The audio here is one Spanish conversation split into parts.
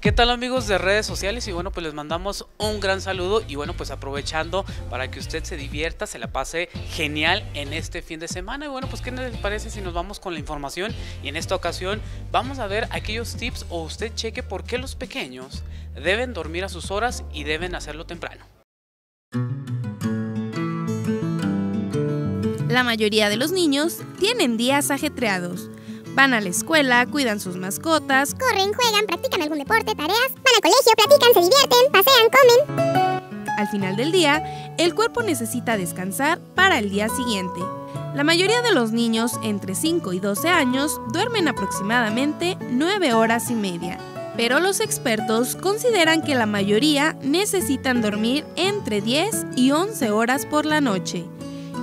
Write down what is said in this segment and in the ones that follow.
¿Qué tal amigos de redes sociales? Y bueno, pues les mandamos un gran saludo y bueno, pues aprovechando para que usted se divierta, se la pase genial en este fin de semana. Y bueno, pues ¿qué les parece si nos vamos con la información? Y en esta ocasión vamos a ver aquellos tips o usted cheque por qué los pequeños deben dormir a sus horas y deben hacerlo temprano. La mayoría de los niños tienen días ajetreados Van a la escuela, cuidan sus mascotas, corren, juegan, practican algún deporte, tareas, van al colegio, platican, se divierten, pasean, comen. Al final del día, el cuerpo necesita descansar para el día siguiente. La mayoría de los niños entre 5 y 12 años duermen aproximadamente 9 horas y media, pero los expertos consideran que la mayoría necesitan dormir entre 10 y 11 horas por la noche.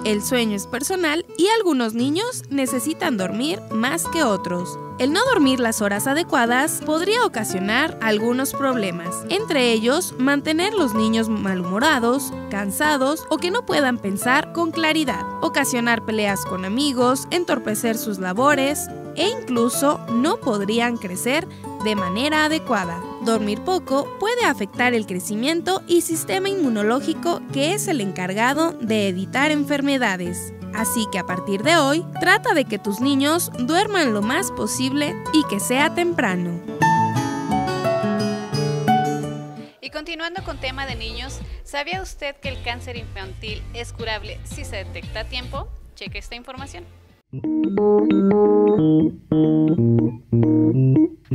El sueño es personal y algunos niños necesitan dormir más que otros. El no dormir las horas adecuadas podría ocasionar algunos problemas, entre ellos mantener los niños malhumorados, cansados o que no puedan pensar con claridad, ocasionar peleas con amigos, entorpecer sus labores e incluso no podrían crecer de manera adecuada. Dormir poco puede afectar el crecimiento y sistema inmunológico que es el encargado de evitar enfermedades. Así que a partir de hoy, trata de que tus niños duerman lo más posible y que sea temprano. Y continuando con tema de niños, ¿sabía usted que el cáncer infantil es curable si se detecta a tiempo? Cheque esta información.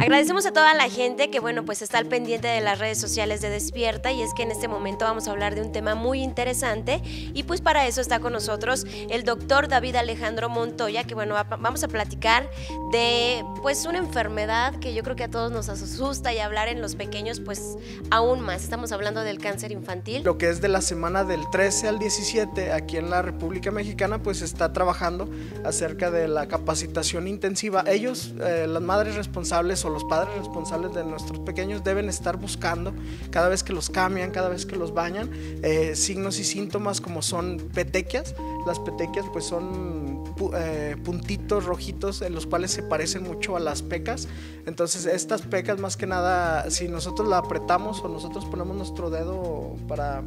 Agradecemos a toda la gente que, bueno, pues está al pendiente de las redes sociales de Despierta y es que en este momento vamos a hablar de un tema muy interesante y pues para eso está con nosotros el doctor David Alejandro Montoya, que bueno, vamos a platicar de pues una enfermedad que yo creo que a todos nos asusta y hablar en los pequeños pues aún más. Estamos hablando del cáncer infantil. Lo que es de la semana del 13 al 17 aquí en la República Mexicana pues está trabajando acerca de la capacitación intensiva. Ellos, eh, las madres responsables o los padres responsables de nuestros pequeños deben estar buscando cada vez que los cambian, cada vez que los bañan, eh, signos y síntomas como son petequias. Las petequias pues son eh, puntitos rojitos en los cuales se parecen mucho a las pecas. Entonces estas pecas más que nada, si nosotros la apretamos o nosotros ponemos nuestro dedo para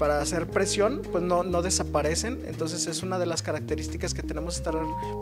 para hacer presión, pues no, no desaparecen. Entonces es una de las características que tenemos que estar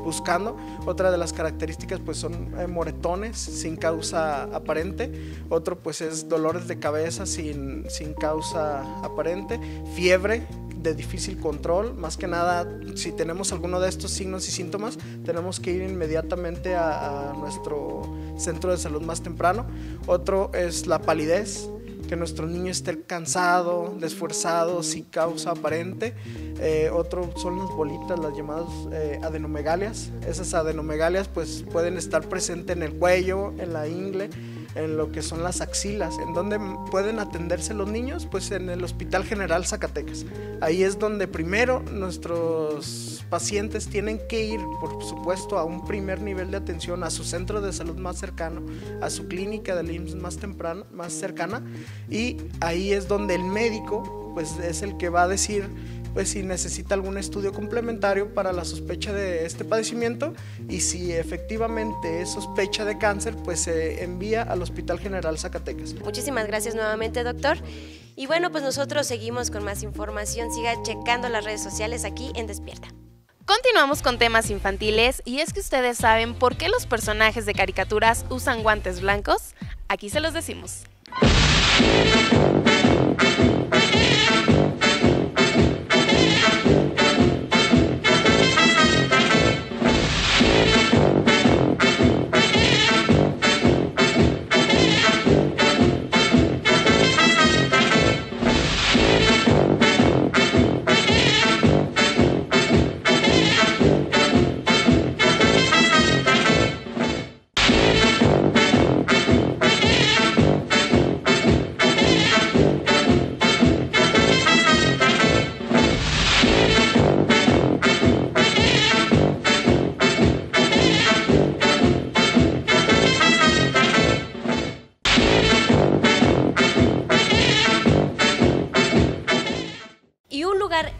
buscando. Otra de las características pues son eh, moretones sin causa aparente. Otro pues es dolores de cabeza sin, sin causa aparente. Fiebre de difícil control. Más que nada, si tenemos alguno de estos signos y síntomas, tenemos que ir inmediatamente a, a nuestro centro de salud más temprano. Otro es la palidez que nuestro niño esté cansado, desfuerzado, sin causa aparente. Eh, otro son las bolitas, las llamadas eh, adenomegalias. Esas adenomegalias pues pueden estar presentes en el cuello, en la ingle, en lo que son las axilas. ¿En donde pueden atenderse los niños? Pues en el Hospital General Zacatecas. Ahí es donde primero nuestros pacientes tienen que ir, por supuesto, a un primer nivel de atención, a su centro de salud más cercano, a su clínica de IMSS más temprano, más cercana, y ahí es donde el médico pues es el que va a decir pues si necesita algún estudio complementario para la sospecha de este padecimiento y si efectivamente es sospecha de cáncer, pues se envía al Hospital General Zacatecas. Muchísimas gracias nuevamente, doctor. Y bueno, pues nosotros seguimos con más información. Siga checando las redes sociales aquí en Despierta. Continuamos con temas infantiles y es que ustedes saben por qué los personajes de caricaturas usan guantes blancos. Aquí se los decimos.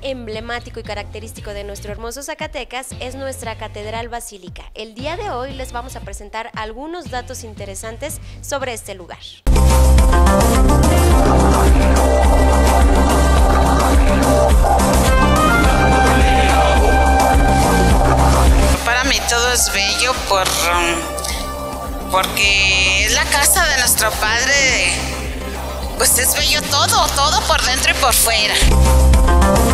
Emblemático y característico de nuestro hermoso Zacatecas es nuestra Catedral Basílica. El día de hoy les vamos a presentar algunos datos interesantes sobre este lugar. Para mí todo es bello por, um, porque es la casa de nuestro padre. Pues es bello todo, todo por dentro y por fuera. Oh.